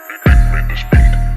Make the speed.